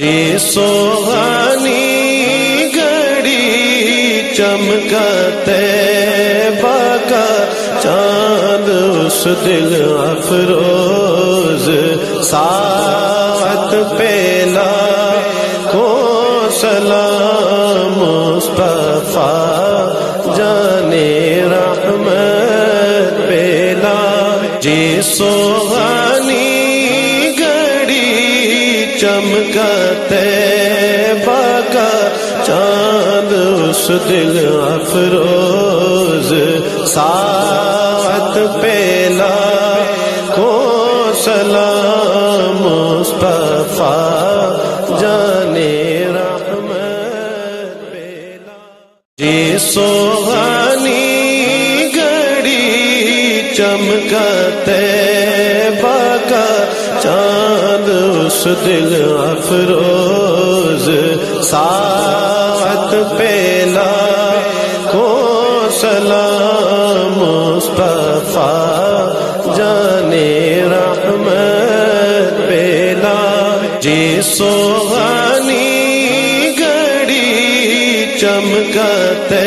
जी सोहानी घड़ी चमकते बाका, चाँद उस दिल अफरोज सात पेला को सलाम मुस्तफ़ा जाने रहमत पेला। जी सोहानी चमकते बाका चाँद उस दिल अफरोज सात पेला को सलाम मुस्तफ़ा, जाने रहमत पेला। जी, सोहानी घड़ी चमकते बाका चाँद उस दिल अफरोज सात पेला को सलाम मुस्तफ़ा जाने रहमत पेला। जी सोहानी घड़ी चमकते